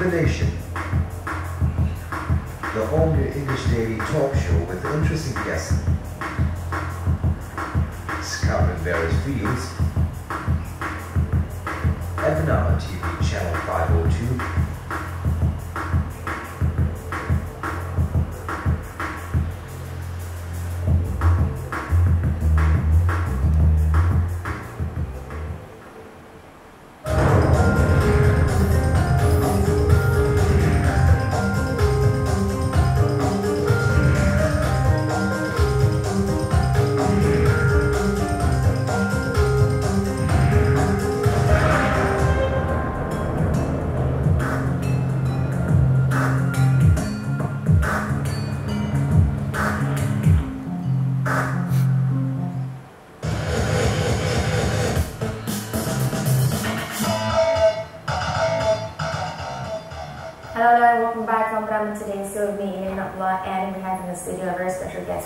The Nation, the only English daily talk show with interesting guests. Covering various fields. On TV, channel 502.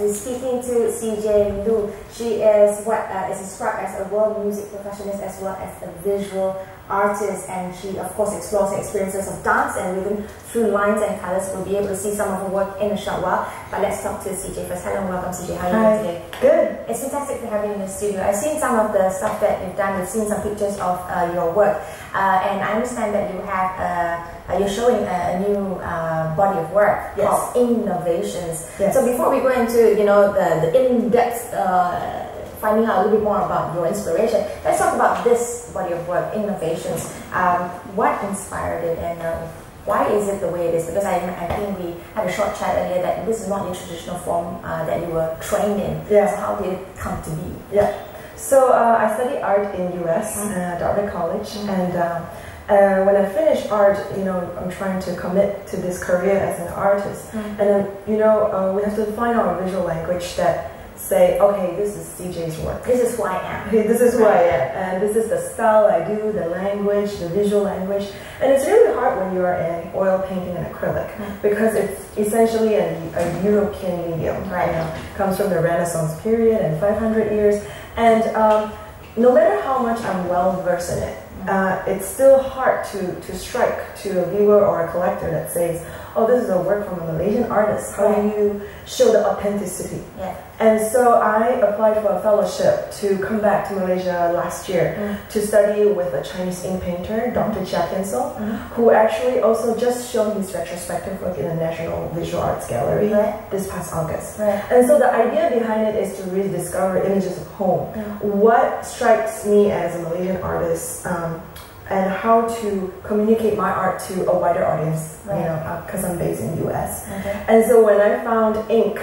We're speaking to Si Jie Loo. She is what uh, is described as a world music percussionist as well as a visual artist and she of course explores the experiences of dance and rhythm through lines and colors. We'll be able to see some of her work in a short while. But let's talk to Si Jie first. Hello and welcome Si Jie. How are you doing today? Good. It's fantastic to have you in the studio. I've seen some of the stuff that you've done. We've seen some pictures of uh, your work. Uh, and I understand that you have uh, uh, you're showing a, new uh, body of work yes. called Inknovations. Yes. So before we go into you know the, the in-depth uh, finding out a little bit more about your inspiration. Let's talk about this body of work, Inknovations. Um, what inspired it and um, why is it the way it is? Because I, I think we had a short chat earlier that this is not the traditional form uh, that you were trained in. Yeah. So how did it come to be? Yeah. So uh, I studied art in US, mm -hmm. uh, Dartmouth College, mm -hmm. and um, uh, when I finished art, you know, I'm trying to commit to this career as an artist, mm -hmm. and then you know uh, we have to find our visual language that say, okay, this is Si Jie's work. This is who I am. this is who I am. And this is the style I do, the language, the visual language. And it's really hard when you're in oil painting and acrylic mm. because it's essentially a, a European medium. Right. You know, comes from the Renaissance period and 500 years. And um, no matter how much I'm well versed in it, mm. uh, it's still hard to, to strike to a viewer or a collector that says, oh, this is a work from a Malaysian artist. How do you show the authenticity? Yeah. And so I applied for a fellowship to come back to Malaysia last year mm. to study with a Chinese ink painter, Dr. Cheah Thien Soong, mm. who actually also just showed his retrospective work in the National Visual Arts Gallery right. this past August. Right. And so the idea behind it is to rediscover images of home. Mm. What strikes me as a Malaysian artist um, and how to communicate my art to a wider audience, right. you know, because uh, I'm based in the US. Okay. And so when I found ink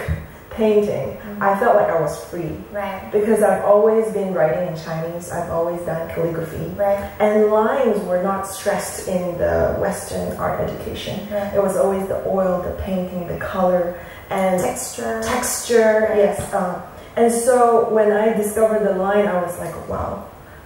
painting, mm -hmm. I felt like I was free. Right. Because I've always been writing in Chinese, I've always done calligraphy. Right. And lines were not stressed in the Western art education. Right. It was always the oil, the painting, the color, and texture. Texture, right. yes. Um, and so when I discovered the line, I was like, wow,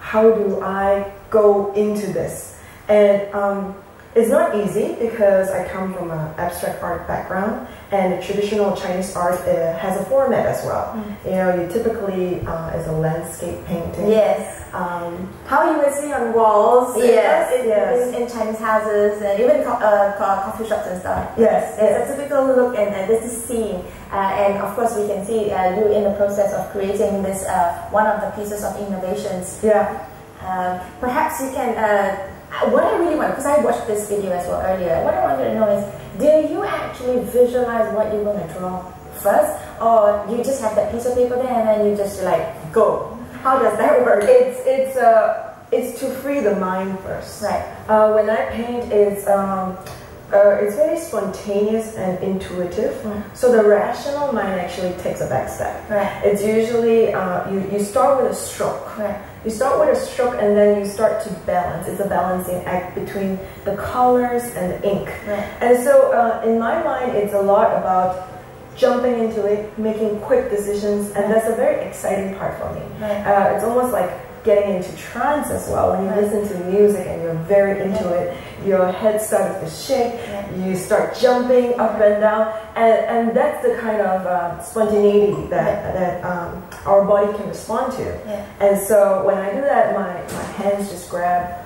how do I go into this. And um, it's not easy because I come from an abstract art background and traditional Chinese art uh, has a format as well. Mm. You know, you typically uh, is a landscape painting. Yes. Um, How you would see on walls. Yes. In, yes. In, in, Chinese houses and even co uh, coffee shops and stuff. Yes. It's yes. a typical look and uh, this is seen. Uh, and of course we can see uh, you in the process of creating this one of the pieces of Inknovations. Yeah. Um, perhaps you can, uh, what I really want, because I watched this video as well earlier, what I wanted to know is, do you actually visualize what you're going to draw first? Or you just have that piece of paper there and then you just like, go? How does that work? It's, it's, uh, it's to free the mind first. Right. Uh, when I paint, it's, um, uh, it's very spontaneous and intuitive. Mm. So the rational mind actually takes a back step. Right. It's usually uh, you, you start with a stroke. Right. You start with a stroke and then you start to balance. It's a balancing act between the colors and the ink. Right. And so uh, in my mind, it's a lot about jumping into it, making quick decisions, and that's a very exciting part for me. Right. Uh, it's almost like getting into trance as well. When you listen to music and you're very into it, your head starts to shake, you start jumping up and down, and, and that's the kind of uh, spontaneity that, that um, our body can respond to. And so when I do that, my, my hands just grab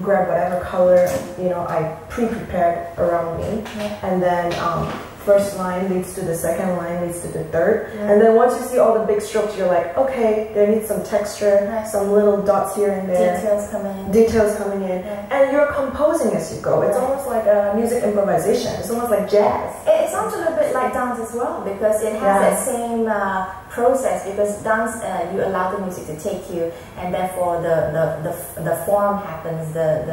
grab whatever color you know I pre-prepared around me, and then um, first line leads to the second line leads to the third yeah. and then once you see all the big strokes you're like okay there needs some texture right. some little dots here and there details coming in details coming in yeah. and you're composing as you go it's right. almost like a music improvisation it's almost like jazz it, it sounds a little bit like dance as well because it has yeah. that same uh, process because dance uh, you allow the music to take you and therefore the, the, the, the form happens the,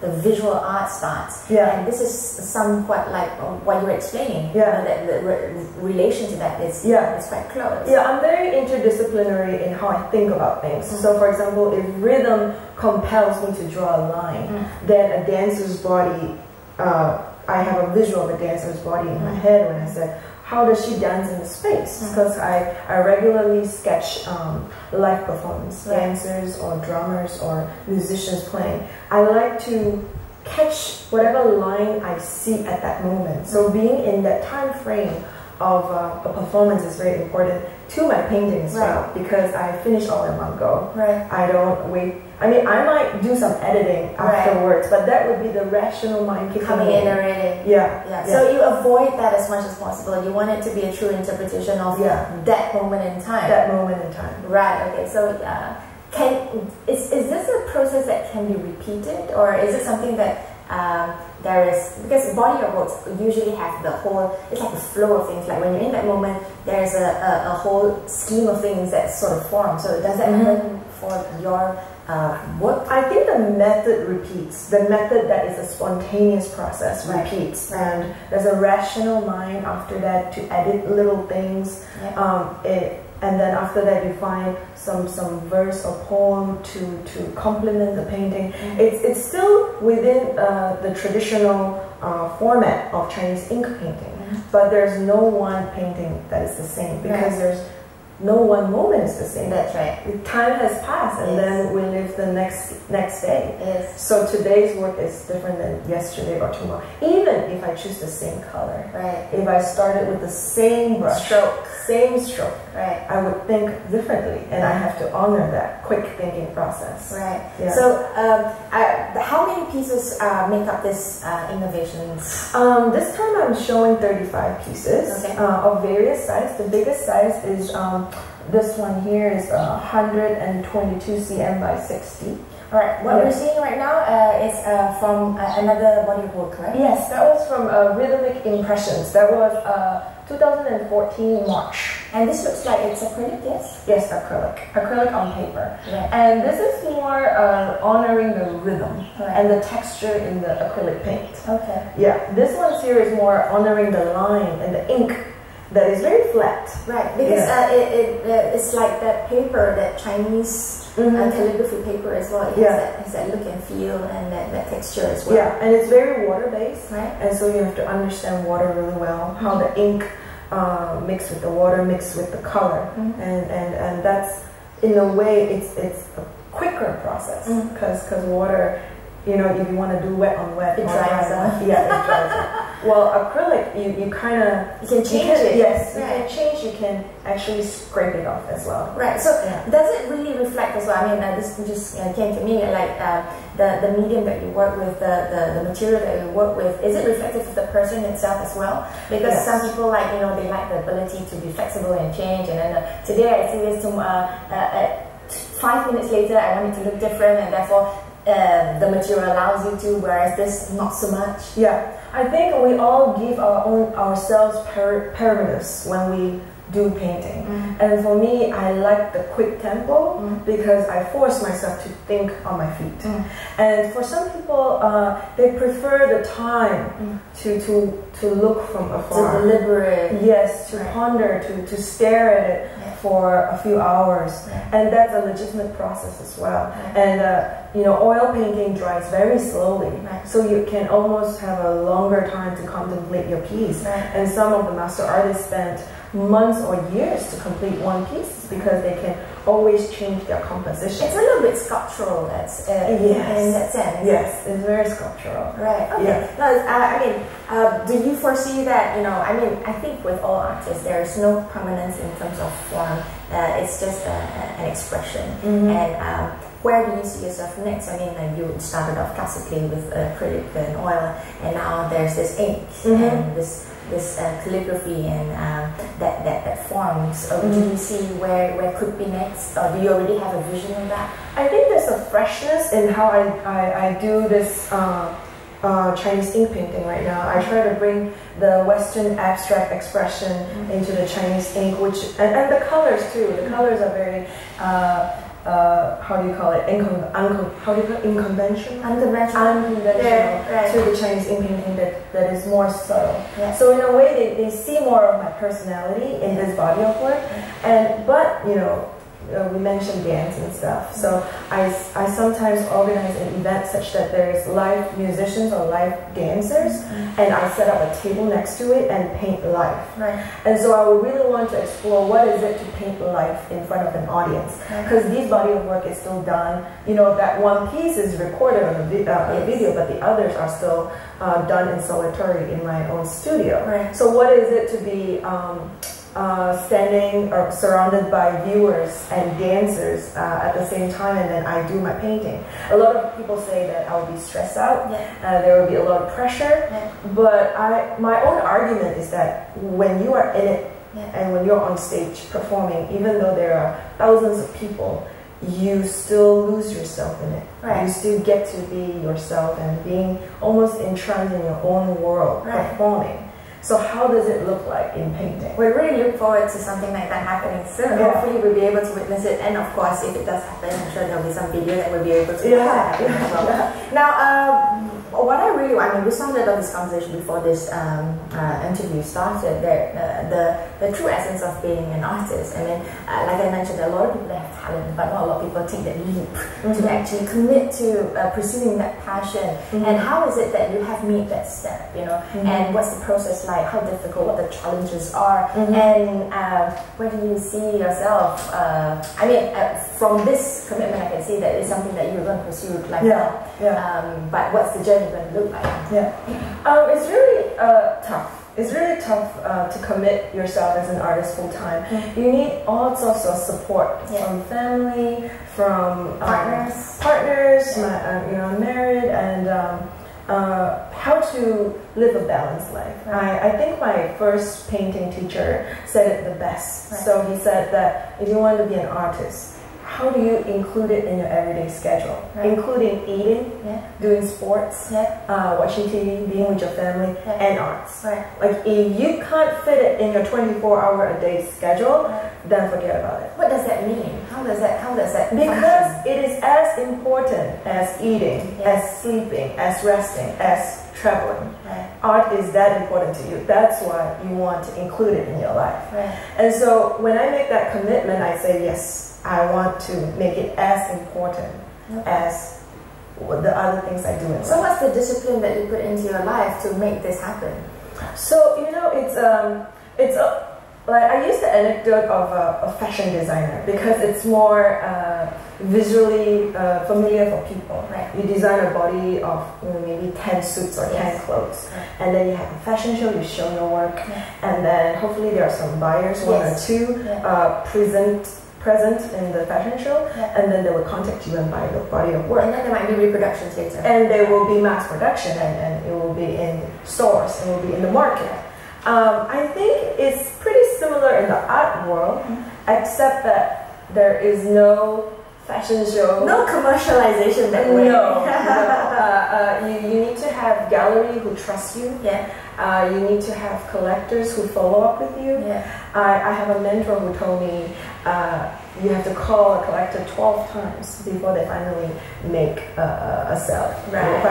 the, the visual art starts yeah. and this is somewhat like what you're explaining yeah. You know, the, the re relation to that is, yeah. it's quite close yeah I'm very interdisciplinary in how I think about things mm -hmm. so for example if rhythm compels me to draw a line mm -hmm. then a dancer's body uh, I have a visual of a dancer's body in my mm. head when I said how does she dance in the space? Mm. Because I, I regularly sketch um, live performance, right. dancers or drummers or musicians playing. I like to catch whatever line I see at that moment. So being in that time frame of uh, a performance is very important to my painting as right. well because I finish all in one go. Right. I don't wait. I mean, I might do some editing afterwards, right. but that would be the rational mind coming in already. Yeah. yeah. So you avoid that as much as possible. You want it to be a true interpretation of yeah. that moment in time. That moment in time. Right. Okay. So. Uh, can is, is this a process that can be repeated or is it something that um, there is because body of works usually have the whole it's like a flow of things like when you're in that moment there's a, a, a whole scheme of things that sort of form so does that mm -hmm. happen for your uh, work I think the method repeats the method that is a spontaneous process right. repeats right. and there's a rational mind after that to edit little things um, it and then after that you find some some verse or poem to to complement the painting. Mm-hmm. It's it's still within uh, the traditional uh, format of Chinese ink painting, mm-hmm. but there's no one painting that is the same because there's no one moment is the same. That's right. Time has passed, and yes. then we live the next next day. Yes. So today's work is different than yesterday or tomorrow. Even if I choose the same color, right? If I started with the same brush stroke, same stroke, right? I would think differently, and I have to honor that quick thinking process. Right. Yeah. So, um, I, how many pieces uh, make up this uh, Inknovations? Um, this time I'm showing 35 pieces okay. uh, of various sizes. The biggest size is um, this one here is uh, 122 cm by 60. All right, what we're seeing right now uh, is uh, from uh, another body of work, correct? Yes, that was from uh, Rhythmic Impressions. That was uh, 2014 March. And this looks like it's acrylic, yes? Yes, acrylic. Acrylic on paper. Right. And this is more uh, honoring the rhythm right. and the texture in the acrylic paint. Okay. Yeah, this one here is more honoring the line and the ink that is very flat. Right, because uh, it, it, uh, it's like that paper, that Chinese mm -hmm. calligraphy paper as well. It yeah. has, that, has that look and feel and that, that texture as well. Yeah, and it's very water based. Right. And so you have to understand water really well, mm -hmm. how the ink uh, mixed with the water, mixed with the color. Mm -hmm. And, and, and that's, in a way, it's, it's a quicker process because mm-hmm. because water you know, if you want to do wet on wet, it dries out. Yeah, it dries out. Well, acrylic, you, you kind of you can change you can, it. Yes, right. you can change. You can actually scrape it off as well. Right. So yeah. does it really reflect as well? I mean, uh, this just uh, came to me like uh, the the medium that you work with, the, the the material that you work with. Is it reflective of the person itself as well? Because yes. some people like you know they like the ability to be flexible and change. And then uh, today I see this. To, uh, uh, five minutes later, I want it to look different, and therefore uh, the material allows you to, whereas this not so much. Yeah, I think we all give our own ourselves parameters when we do painting. Mm. And for me, I like the quick tempo mm. because I force myself to think on my feet. Mm. And for some people, uh, they prefer the time mm. to, to, to look from afar. To deliberate. Yes, to right. ponder, to, to stare at it. For a few hours. And that's a legitimate process as well. And uh, you know, oil painting dries very slowly. Right. So you can almost have a longer time to contemplate your piece. And some of the master artists spent months or years to complete one piece because they can always change their composition. It's a little bit sculptural that's, uh, yes. in that sense. Yes, it's very sculptural. Right, okay. Yeah. No, uh, I mean, uh, do you foresee that, you know, I mean, I think with all artists, there is no permanence in terms of form. Uh, it's just a, an expression. Mm -hmm. And um, where do you see yourself next? I mean, like you started off classically with acrylic and oil, and now there's this ink Mhm. and this this uh, calligraphy and um, that, that that forms. Uh, Do Mhm. you see where where could be next, or do you already have a vision of that? I think there's a freshness in how I, I, I do this uh, uh, Chinese ink painting right now. I try to bring the Western abstract expression into the Chinese ink, which and, and the colors too. The colors are very uh, how do you call it? Incon, uncon, how do you call it? Unconventional. Unconventional. Unconventional Yeah, right. to the Chinese ink painting that, that is more subtle. Yeah. So in a way, they, they see more of my personality in this body of work, and but you know, uh, we mentioned dance and stuff. So I, I sometimes organize an event such that there is live musicians or live dancers, and I set up a table next to it and paint life. Right. And so I would really want to explore what is it to paint life in front of an audience. Because this body of work is still done. You know, that one piece is recorded on a, vi- uh, a video, but the others are still uh, done in solitary in my own studio. Right. So what is it to be um, uh, standing or surrounded by viewers and dancers uh, at the same time, and then I do my painting? A lot of people say that I will be stressed out. Yeah. Uh, there will be a lot of pressure. Yeah. But I, my own argument is that when you are in it Yeah. and when you're on stage performing, even though there are thousands of people, you still lose yourself in it. Right. You still get to be yourself and being almost entranced in your own world Right. performing. So how does it look like in painting? We really look forward to something like that happening soon. Yeah. Hopefully, we'll be able to witness it. And of course, if it does happen, I'm sure there'll be some video that we'll be able to Yeah. watch it happen as well. Now, um, what I really, I mean, we started on this conversation before this um, uh, interview started. That uh, the the true essence of being an artist. I mean, uh, like I mentioned, a lot of people have talent, but not a lot of people take that leap to Mhm. actually commit to uh, pursuing that passion. Mhm. And how is it that you have made that step? You know, Mhm. and what's the process like? How difficult? What the challenges are? Mhm. And uh, where do you see yourself? Uh, I mean, uh, from this commitment, I can see that it's something that you're going to pursue like Yeah, that. yeah. Um, but what's the journey going to look like? Yeah, um, it's really uh, tough. It's really tough uh, to commit yourself as an artist full time. You need all sorts of support Yeah. from family, from um, Partners. partners. Yeah. My, uh, you know, I'm married, and um, uh, how to live a balanced life. Right. I, I think my first painting teacher said it the best. Right. So he said that if you want to be an artist, how do you include it in your everyday schedule, Right. including eating, Yeah. doing sports, Yeah. uh, watching TV, being with your family, Yeah. and arts. Right. Like if you can't fit it in your 24 hour a day schedule, Right. then forget about it. What does that mean? How does that? How does that? Because function? it is as important as eating, as sleeping, as resting, as traveling. Right. Art is that important to you. That's why you want to include it in your life. And so when I make that commitment, I say, yes, I want to make it as important Okay. as the other things I do in life. So what's the discipline that you put into your life to make this happen? So you know, it's um, it's a like I use the anecdote of a, a fashion designer because it's more uh, visually uh, familiar for people. Right. You design a body of you know, maybe ten suits or ten Yes. clothes, Right. and then you have a fashion show. You show your work, and then hopefully there are some buyers, one or two, Yeah. uh, present present in the fashion show, Yeah. and then they will contact you and buy your body of work And then there might be reproductions later. and there will be mass production and, and it will be in stores and will be in the market. Um, I think it's pretty similar in the art world, except that there is no fashion show. no commercialization that way. No, no. Uh, uh, you, you need to have gallery who trust you. yeah. Uh, you need to have collectors who follow up with you. Yeah. I, I have a mentor who told me uh, you have to call a collector 12 times before they finally make a, a, sale. Right.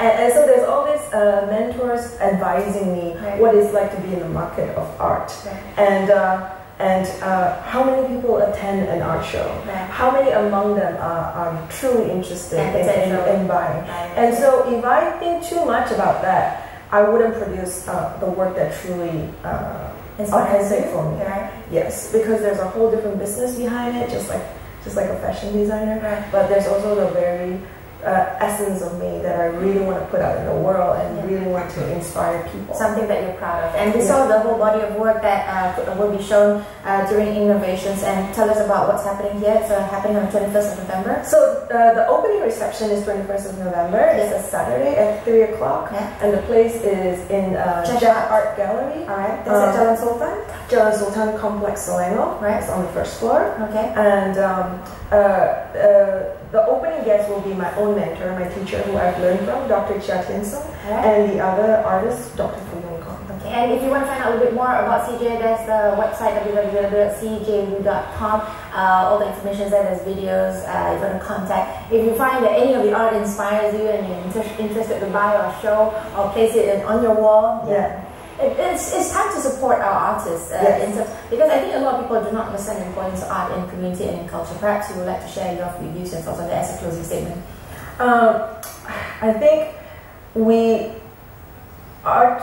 And, and so there's all these uh, mentors advising me Right. what it's like to be in the market of art. Right. And, uh, and uh, how many people attend an art show? Right. How many among them are, are truly interested in, in, in buying? Right. And so if I think too much about that, I wouldn't produce uh, the work that truly uh, authentic for me. Right. Yes, because there's a whole different business behind it, just like just like a fashion designer. But there's also the very uh, essence of me that I really want to put out in the world and Yeah. really want to inspire people. Something that you're proud of. And we yeah. saw the whole body of work that uh, will be shown uh, during Inknovations. And tell us about what's happening here. It's uh, happening on the 21st of November. So uh, the opening reception is 21st of November. It's a Saturday at 3 o'clock. Yeah. And the place is in uh, Art Gallery. All right. That's um, at Jalan Sultan? Jalan Sultan Complex Selangor. Right. It's on the first floor. Okay. And um, uh, uh, the opening guest will be my own mentor, my teacher who I've learned from, Dr. Cheah Thien Soong, right. and the other artist, Dr. Foo Yong Kong. Okay, and if you want to find out a little bit more about Si Jie, there's the website www.cjwu.com. Uh, all the information is there, there's videos, uh, you want to contact. If you find that any of the art inspires you and you're inter interested to buy or show or place it on your wall, yeah it's, it's time to support our artists uh, yes. because I think a lot of people do not understand the importance of art in community and in culture. Perhaps you would like to share your views and thoughts on that as a closing statement. Um, I think we art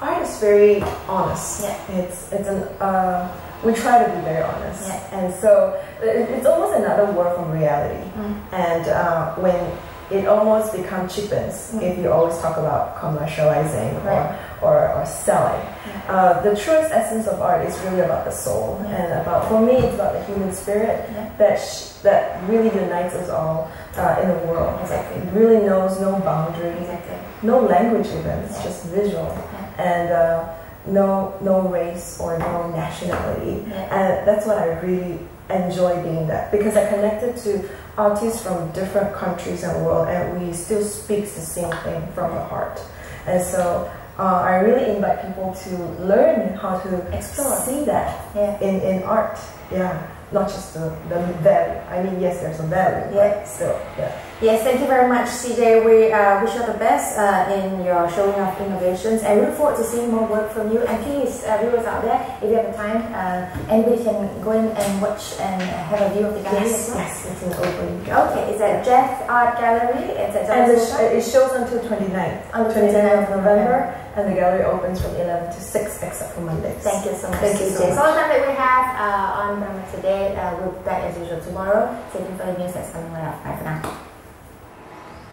art is very honest. Yeah. It's it's an uh, we try to be very honest, yeah. and so it's almost another word from reality. Mm. And uh, when it almost becomes cheapens mm. if you always talk about commercializing right. or, or, or, selling. Yeah. Uh, the truest essence of art is really about the soul yeah. and about, for me, it's about the human spirit yeah. that that really unites us all uh, in the world. Exactly. It really knows no boundaries, exactly. no language even. It's just visual and uh, no no race or no nationality. And that's what I really enjoy being that because I connected to artists from different countries and world and we still speak the same thing from the heart. And so uh, I really invite people to learn how to explore, see that yeah. in, in art. Yeah not just the, the value. I mean, yes, there's a value, yeah. still, yeah. Yes, thank you very much, Si Jie. We uh, wish you the best uh, in your showing of Inknovations and we look forward to seeing more work from you. And please, uh, viewers out there, if you have the time, uh, anybody can go in and watch and have a view of the gallery yes, well. Yes, it's an open Okay, it's at JETH Art Gallery. It's at and it shows until 29th. On the 29th of November. And the gallery opens from 11 to 6, except for Mondays. Thank you so much. Thank you so much. So all the time that we have uh, on today. Uh, we'll be back as usual tomorrow. Stay tuned for the news that's coming right up. Bye for now.